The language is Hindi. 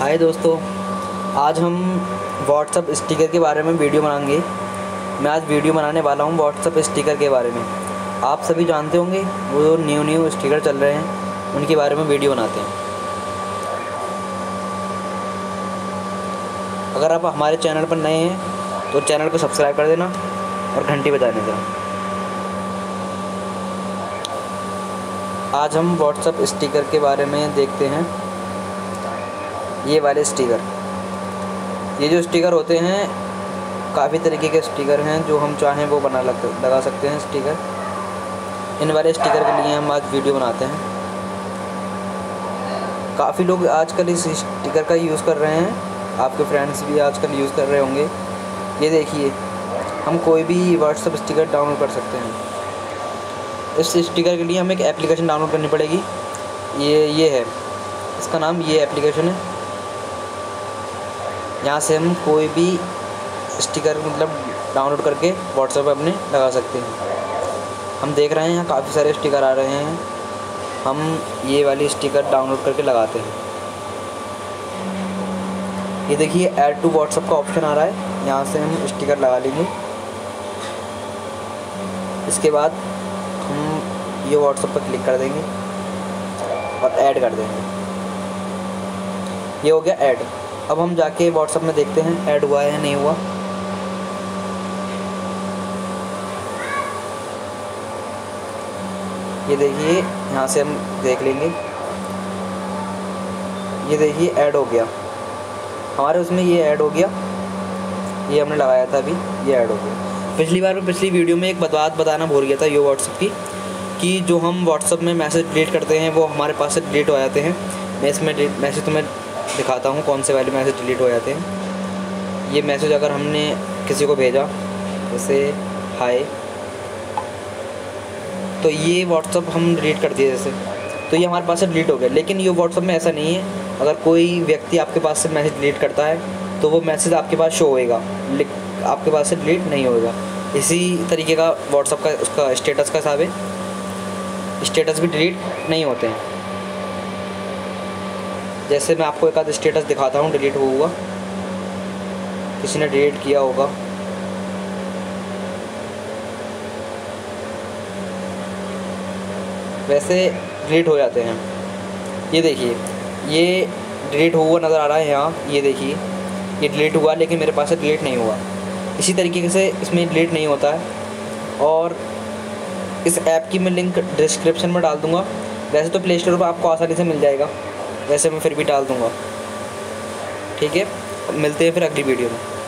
हाय दोस्तों, आज हम व्हाट्सअप स्टिकर के बारे में वीडियो बनाएँगे। मैं आज वीडियो बनाने वाला हूँ व्हाट्सअप स्टिकर के बारे में। आप सभी जानते होंगे, वो न्यू न्यू स्टिकर चल रहे हैं, उनके बारे में वीडियो बनाते हैं। अगर आप हमारे चैनल पर नए हैं तो चैनल को सब्सक्राइब कर देना और घंटी बजा देना। आज हम व्हाट्सअप स्टिकर के बारे में देखते हैं। ये वाले स्टिकर। ये जो स्टिकर होते हैं, काफ़ी तरीके के स्टिकर हैं जो हम चाहें वो बना लग, लगा सकते हैं स्टिकर। इन वाले स्टिकर के लिए हम आज वीडियो बनाते हैं। काफ़ी लोग आजकल इस स्टिकर का यूज़ कर रहे हैं। आपके फ्रेंड्स भी आजकल यूज़ कर रहे होंगे। ये देखिए, हम कोई भी व्हाट्सअप स्टिकर डाउनलोड कर सकते हैं। इस स्टिकर के लिए हमें एक एप्लीकेशन डाउनलोड करनी पड़ेगी। ये ये है। इसका नाम ये एप्लीकेशन है। यहाँ से हम कोई भी स्टिकर मतलब डाउनलोड करके व्हाट्सएप पर अपने लगा सकते हैं। हम देख रहे हैं यहाँ काफ़ी सारे स्टिकर आ रहे हैं। हम ये वाली स्टिकर डाउनलोड करके लगाते हैं। ये देखिए ऐड टू व्हाट्सएप का ऑप्शन आ रहा है। यहाँ से हम स्टिकर लगा लेंगे। इसके बाद हम ये व्हाट्सएप पर क्लिक कर देंगे और ऐड कर देंगे। ये हो गया ऐड अब हम जाके व्हाट्सअप में देखते हैं ऐड हुआ है नहीं हुआ। ये देखिए, यहाँ से हम देख लेंगे। ये देखिए ऐड हो गया। हमारे उसमें ये ऐड हो गया। ये हमने लगाया था अभी, ये ऐड हो गया। पिछली बार में पिछली वीडियो में एक बात बताना भूल गया था ये व्हाट्सअप की, कि जो हम व्हाट्सअप में मैसेज डिलीट करते हैं, वो हमारे पास से डिलीट हो जाते हैं। मैं इसमें मैसेज तुम्हें दिखाता हूँ कौन से वाले मैसेज डिलीट हो जाते हैं। ये मैसेज अगर हमने किसी को भेजा, जैसे हाय तो ये व्हाट्सअप हम डिलीट कर दिए जैसे। तो ये हमारे पास से डिलीट हो गया। लेकिन ये व्हाट्सअप में ऐसा नहीं है। अगर कोई व्यक्ति आपके पास से मैसेज डिलीट करता है तो वो मैसेज आपके पास शो होएगा। आपके पास से डिलीट नहीं होएगा। इसी तरीके का व्हाट्सअप का, उसका स्टेटस का हिसाब है स्टेटस भी डिलीट नहीं होते हैं। जैसे मैं आपको एक आध स्टेटस दिखाता हूँ डिलीट हुआ। किसी ने डिलीट किया होगा। वैसे डिलीट हो जाते हैं। ये देखिए, ये डिलीट हुआ नज़र आ रहा है यहाँ। ये देखिए, ये डिलीट हुआ, लेकिन मेरे पास से डिलीट नहीं हुआ। इसी तरीके से इसमें डिलीट नहीं होता है। और इस ऐप की मैं लिंक डिस्क्रिप्शन में डाल दूँगा। वैसे तो प्ले स्टोर पर आपको आसानी से मिल जाएगा। वैसे मैं फिर भी डाल दूँगा। ठीक है? मिलते हैं फिर अगली वीडियो में।